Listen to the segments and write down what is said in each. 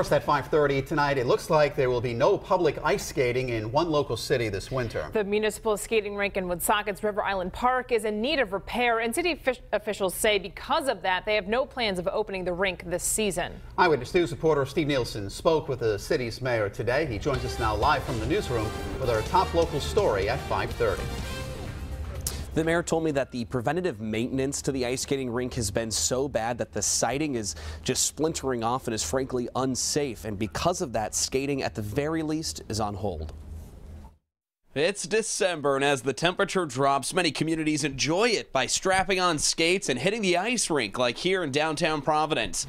First at 5.30 tonight, it looks like there will be no public ice skating in one local city this winter. The municipal skating rink in Woonsocket's River Island Park is in need of repair, and city officials say because of that, they have no plans of opening the rink this season. Eyewitness News reporter Steve Nielsen spoke with the city's mayor today. He joins us now live from the newsroom with our top local story at 5.30. The mayor told me that the preventative maintenance to the ice skating rink has been so bad that the siding is just splintering off and is frankly unsafe. And because of that, skating at the very least is on hold. It's December, and as the temperature drops, many communities enjoy it by strapping on skates and hitting the ice rink, like here in downtown Providence.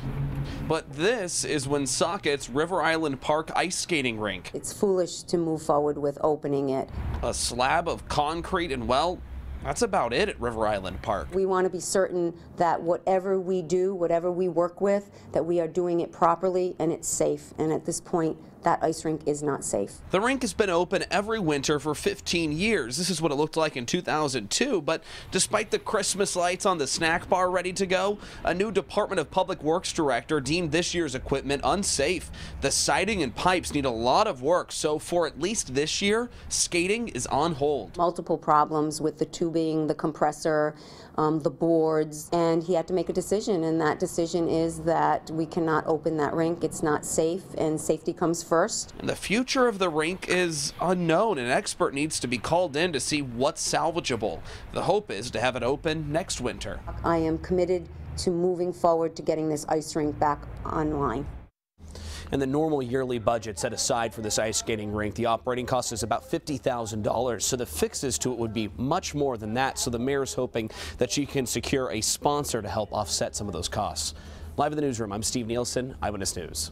But this is Woonsocket's River Island Park ice skating rink. It's foolish to move forward with opening it. A slab of concrete and, well, that's about it at River Island Park. We want to be certain that whatever we do, whatever we work with, that we are doing it properly and it's safe. And at this point, that ice rink is not safe. The rink has been open every winter for 15 years. This is what it looked like in 2002, but despite the Christmas lights on the snack bar ready to go, a new Department of Public Works director deemed this year's equipment unsafe. The siding and pipes need a lot of work, so for at least this year, skating is on hold. Multiple problems with the tubing, the compressor, um, the boards, and he had to make a decision, and that decision is that we cannot open that rink. It's not safe, and safety comes first. And the future of the rink is unknown. An expert needs to be called in to see what's salvageable. The hope is to have it open next winter. I am committed to moving forward to getting this ice rink back online and the normal yearly budget set aside for this ice skating rink. The operating cost is about $50,000, so the fixes to it would be much more than that. So the mayor is hoping that she can secure a sponsor to help offset some of those costs. Live in the newsroom, I'm Steve Nielsen, Eyewitness News.